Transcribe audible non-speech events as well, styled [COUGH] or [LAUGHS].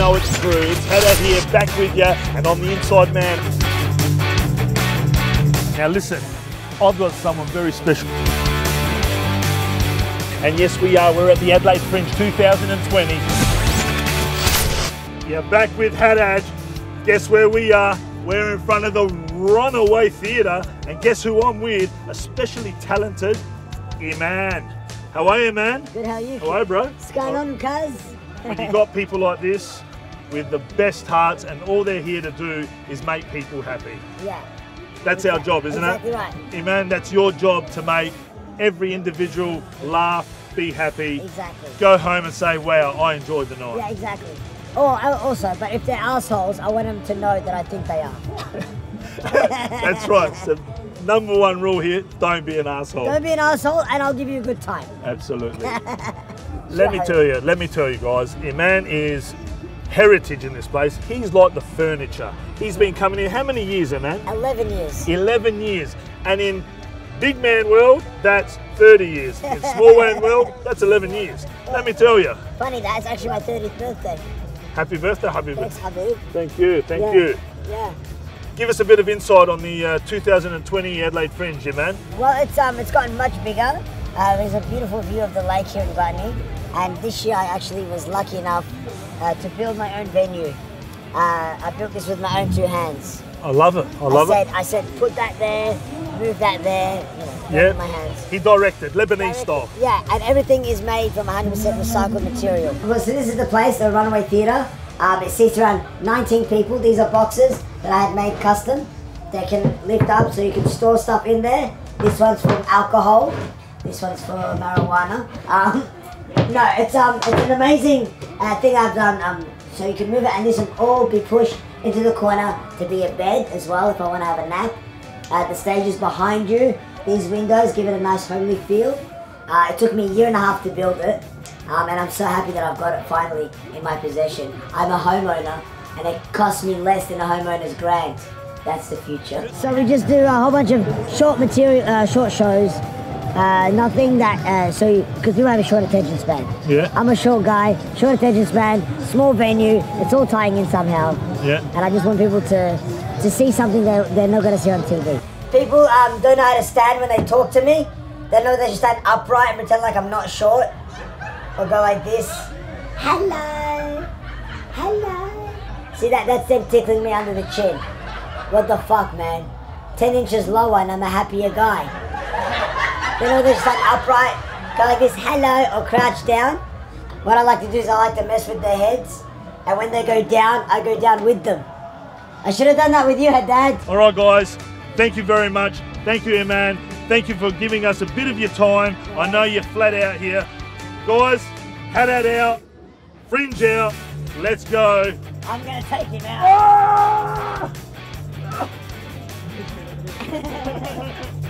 know it's true. It's Haddad here, back with you, and I'm the inside man. Now listen, I've got someone very special. And yes, we are. We're at the Adelaide Fringe 2020. Yeah, back with Haddad. Guess where we are? We're in front of the Runaway Theatre. And guess who I'm with? Especially talented Iman. How are you, man? Good, how are you? How are you, bro? What's going on, cuz? When you got people like this with the best hearts and all they're here to do is make people happy. Yeah. That's our job, isn't exactly it? right. Iman, that's your job to make every individual laugh, be happy, Exactly. go home and say, wow, I enjoyed the night. Yeah, exactly. Oh, also, but if they're assholes, I want them to know that I think they are. [LAUGHS] That's right. So, number one rule here don't be an asshole. Don't be an asshole, and I'll give you a good time. Absolutely. [LAUGHS] let me tell you, let me tell you guys, Iman is heritage in this place. He's like the furniture. He's been coming here how many years, man? 11 years. 11 years. And in big man world, that's 30 years. In small man world, that's 11 years. Let me tell you. Funny that's actually my 30th birthday. Happy birthday, happy Thanks. Habib. Thank you, thank Yeah. you. Yeah. Give us a bit of insight on the uh, 2020 Adelaide Fringe, yeah, man. Well, it's um, it's gotten much bigger. Uh, there's a beautiful view of the lake here in Gluttony, and this year I actually was lucky enough uh, to build my own venue. Uh, I built this with my own two hands. I love it. I love I said, it. I said, put that there, move that there. You know, Yeah. with my hands. He directed, Lebanese style. Yeah, and everything is made from 100% recycled material. Well, so this is the place, the Runaway Theatre. Um, it seats around 19 people. These are boxes that I had made custom. They can lift up so you can store stuff in there. This one's for alcohol. This one's for marijuana. Um, no, it's um, it's an amazing uh, thing I've done. Um, so you can move it, and this will all be pushed into the corner to be a bed as well if I want to have a nap. Uh, the stage is behind you. These windows give it a nice homely feel. Uh, it took me a year and a half to build it, um, and I'm so happy that I've got it finally in my possession. I'm a homeowner, and it cost me less than a homeowner's grant. That's the future. So we just do a whole bunch of short material, uh, short shows. Uh, nothing that uh, so because we have a short attention span. Yeah. I'm a short guy, short attention span, small venue. It's all tying in somehow. Yeah. And I just want people to to see something they they're not going to see on TV. People um, don't know how to stand when they talk to me. They know they should stand upright and pretend like I'm not short, or go like this. Hello, hello. See that? That's them tickling me under the chin. What the fuck, man? Ten inches lower and I'm a happier guy. They know they like upright, go like this, hello, or crouch down. What I like to do is I like to mess with their heads, and when they go down, I go down with them. I should have done that with you, Dad. All right, guys. Thank you very much. Thank you, Iman. Thank you for giving us a bit of your time. I know you're flat out here. Guys, Haddad out, Fringe out. Let's go. I'm gonna take him out. Ah! [LAUGHS]